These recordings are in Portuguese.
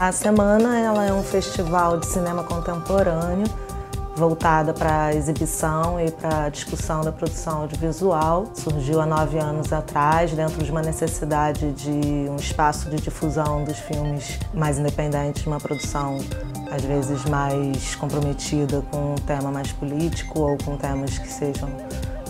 A semana ela é um festival de cinema contemporâneo voltada para exibição e para discussão da produção audiovisual. Surgiu há nove anos atrás, dentro de uma necessidade de um espaço de difusão dos filmes mais independentes, uma produção às vezes mais comprometida com um tema mais político ou com temas que sejam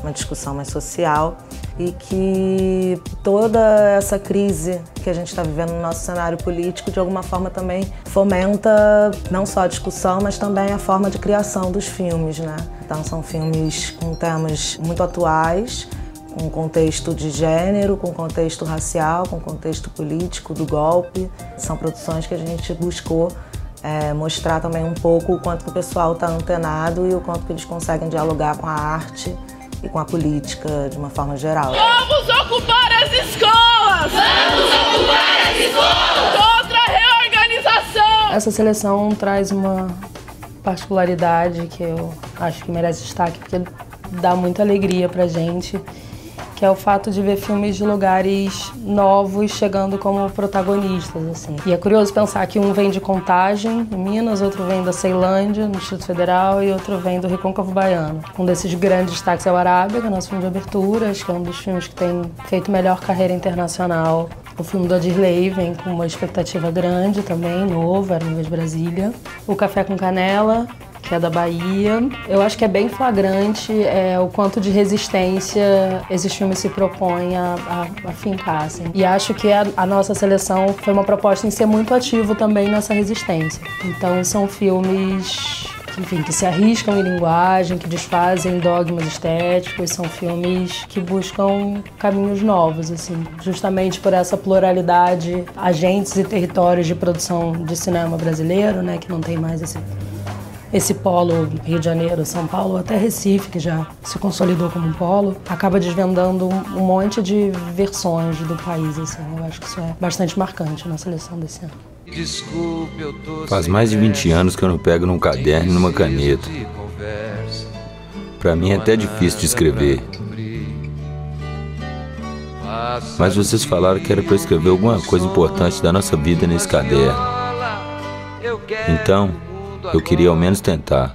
uma discussão mais social e que toda essa crise que a gente está vivendo no nosso cenário político, de alguma forma também fomenta não só a discussão, mas também a forma de criação dos filmes, né? Então são filmes com temas muito atuais, com contexto de gênero, com contexto racial, com contexto político do golpe. São produções que a gente buscou é, mostrar também um pouco o quanto o pessoal está antenado e o quanto que eles conseguem dialogar com a arte e com a política de uma forma geral. Vamos ocupar as escolas! Vamos ocupar as escolas! Contra a reorganização! Essa seleção traz uma particularidade que eu acho que merece destaque, porque dá muita alegria pra gente que é o fato de ver filmes de lugares novos chegando como protagonistas, assim. E é curioso pensar que um vem de Contagem, em Minas, outro vem da Ceilândia, no Distrito Federal, e outro vem do Recôncavo Baiano. Um desses grandes destaques é o Arábia, que é nosso filme de abertura, acho que é um dos filmes que tem feito melhor carreira internacional. O filme do Adirley vem com uma expectativa grande também, novo, era no de Brasília. O Café com Canela, que é da Bahia. Eu acho que é bem flagrante é, o quanto de resistência esses filmes se propõem a, a, a fincar. Assim. E acho que a, a, nossa seleção foi uma proposta em ser muito ativo também nessa resistência. Então são filmes enfim, que se arriscam em linguagem, que desfazem dogmas estéticos, são filmes que buscam caminhos novos, assim, justamente por essa pluralidade, agentes e territórios de produção de cinema brasileiro, né, que não tem mais esse esse polo Rio de Janeiro, São Paulo, até Recife, que já se consolidou como um polo, acaba desvendando um monte de versões do país. Assim. Eu acho que isso é bastante marcante na seleção desse ano. Faz mais de 20 anos que eu não pego num caderno e numa caneta. Para mim é até difícil de escrever. Mas vocês falaram que era para escrever alguma coisa importante da nossa vida nesse caderno. Então, eu queria ao menos tentar.